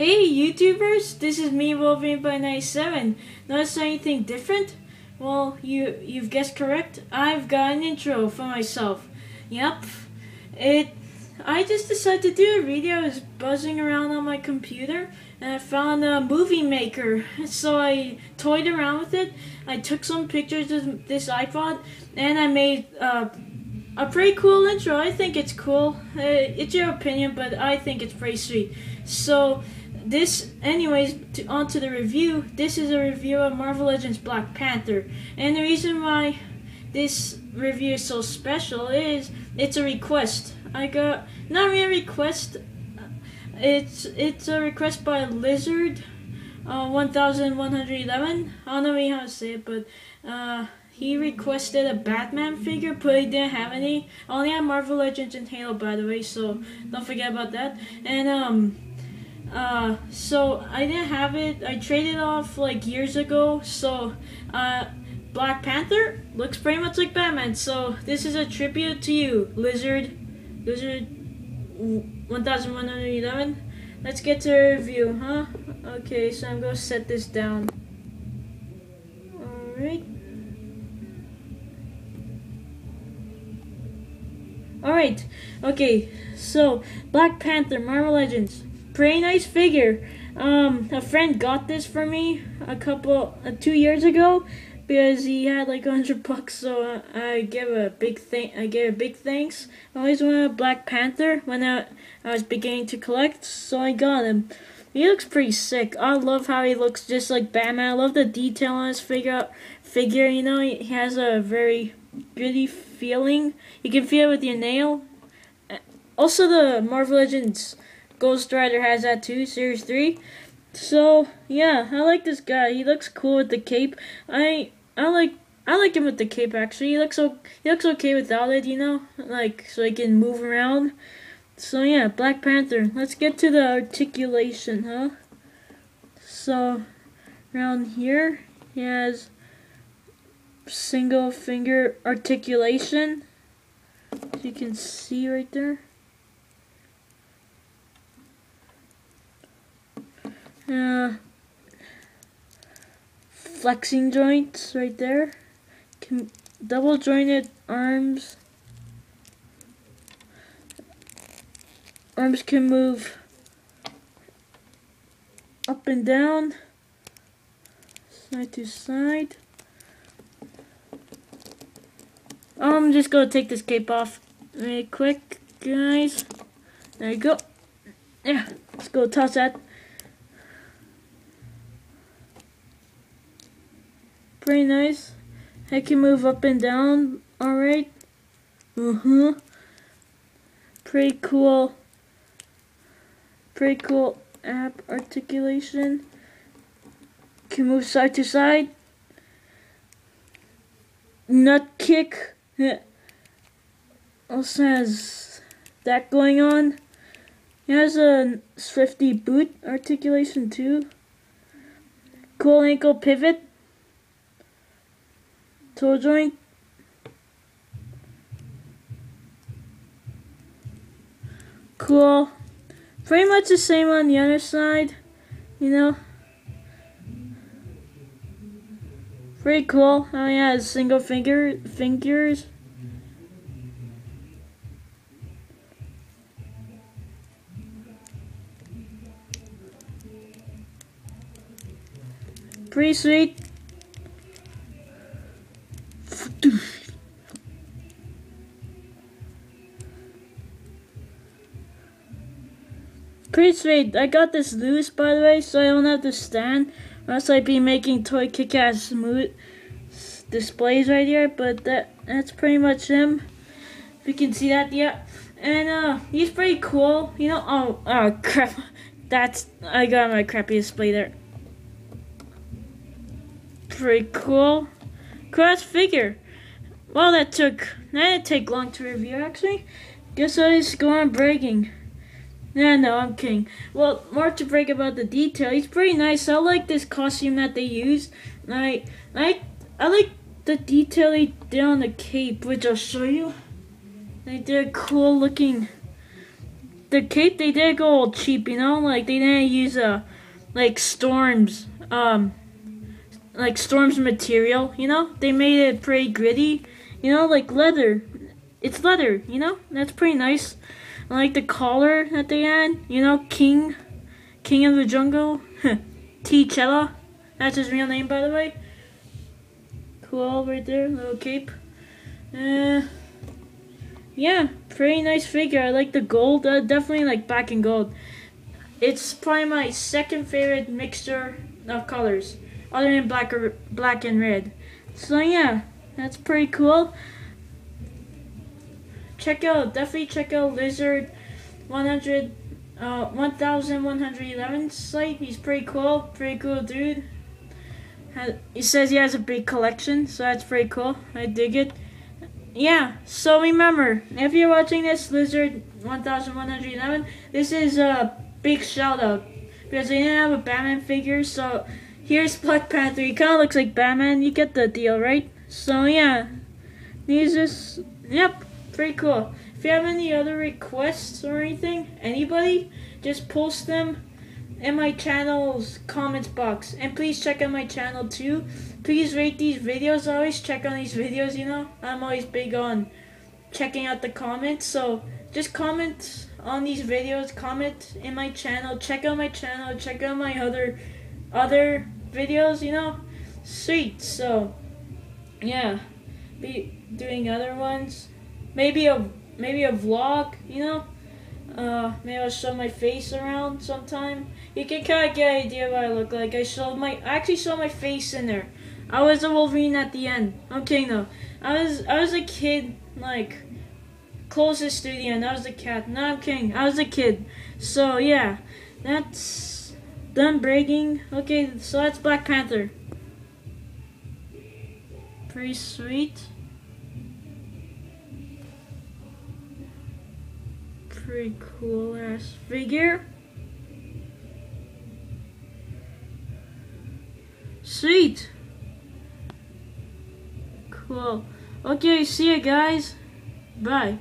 Hey YouTubers, this is me Wolverine boy 97. Notice anything different? Well, you you've guessed correct. I've got an intro for myself. Yep. It I just decided to do a video. I was buzzing around on my computer and I found a movie maker. So I toyed around with it. I took some pictures of this iPod and I made uh, a pretty cool intro. I think it's cool. Uh, it's your opinion, but I think it's pretty sweet. So this anyways to, on to the review. This is a review of marvel legends black panther. And the reason why this review is so special is it's a request. I got not really a request it's it's a request by lizard uh, 1111 i don't know how to say it but uh, he requested a batman figure but he didn't have any. Only had marvel legends and halo by the way so don't forget about that. And um uh, so I didn't have it. I traded off like years ago. So, uh, Black Panther looks pretty much like Batman. So this is a tribute to you, Lizard, Lizard, one thousand one hundred eleven. Let's get to the review, huh? Okay, so I'm gonna set this down. All right. All right. Okay. So Black Panther, Marvel Legends pretty nice figure. Um, a friend got this for me a couple, uh, two years ago because he had like a hundred bucks. So I give a big thank, I gave a big thanks. I always wanted a Black Panther when I, I was beginning to collect, so I got him. He looks pretty sick. I love how he looks just like Batman. I love the detail on his figure. Figure, you know, he has a very gritty feeling. You can feel it with your nail. Also, the Marvel Legends Ghost Rider has that too, Series 3. So, yeah, I like this guy. He looks cool with the cape. I I like I like him with the cape actually. He looks so he looks okay without it, you know? Like so he can move around. So yeah, Black Panther. Let's get to the articulation, huh? So around here he has single finger articulation. As you can see right there. Uh, flexing joints right there. Can, double jointed arms. Arms can move up and down, side to side. I'm just gonna take this cape off really quick, guys. There you go. Yeah, let's go toss that. Pretty nice. I can move up and down, alright. Uh-huh. Pretty cool. Pretty cool app articulation. Can move side to side. Nut kick. Also has that going on. It has a Swifty boot articulation too. Cool ankle pivot toe joint? Cool. Pretty much the same on the other side you know? Pretty cool. Oh yeah single finger fingers. Pretty sweet Pretty sweet. I got this loose, by the way, so I don't have to stand. Or else I'd be making toy kick-ass smooth displays right here. But that that's pretty much him. If you can see that, yeah. And uh, he's pretty cool. You know, oh, oh crap. That's, I got my crappy display there. Pretty cool. Cross figure. Well, that took, that didn't take long to review, actually. Guess I just go on bragging. Yeah, no, I'm kidding. Well, more to break about the detail. He's pretty nice. I like this costume that they use. I, I, I like the detail they did on the cape, which I'll show you. They did a cool looking the cape they did go all cheap, you know, like they didn't use a uh, like storms um like storms material, you know? They made it pretty gritty, you know, like leather. It's leather, you know? That's pretty nice. I like the collar that they had, you know, King King of the Jungle. T'Challa. That's his real name by the way. Cool right there, little cape. Uh yeah, pretty nice figure. I like the gold. Uh, definitely like black and gold. It's probably my second favorite mixture of colors, other than black or black and red. So yeah, that's pretty cool. Check out, definitely check out Lizard 100, uh, 1111 site. He's pretty cool, pretty cool dude. He says he has a big collection, so that's pretty cool. I dig it yeah, so remember, if you're watching this, Lizard 1111, this is a big shout out. Because they didn't have a Batman figure, so here's Black Panther. He kind of looks like Batman. You get the deal, right? So yeah, these just, yep, pretty cool. If you have any other requests or anything, anybody, just post them in my channel's comments box. And please check out my channel too. Please rate these videos. I always check on these videos, you know. I'm always big on checking out the comments. So just comment on these videos. Comment in my channel. Check out my channel. Check out my other other videos, you know. Sweet. So yeah. Be doing other ones. Maybe a maybe a vlog, you know. Uh, maybe I'll show my face around sometime. You can kind of get an idea of what I look like. I showed my, I actually saw my face in there. I was a Wolverine at the end. Kidding though. I was, I was a kid, like, closest to the end. I was a cat. No, I'm kidding. I was a kid. So yeah, that's done bragging. Okay, so that's Black Panther. Pretty sweet. Pretty cool ass figure. Sweet. Cool. Okay, see you guys. Bye.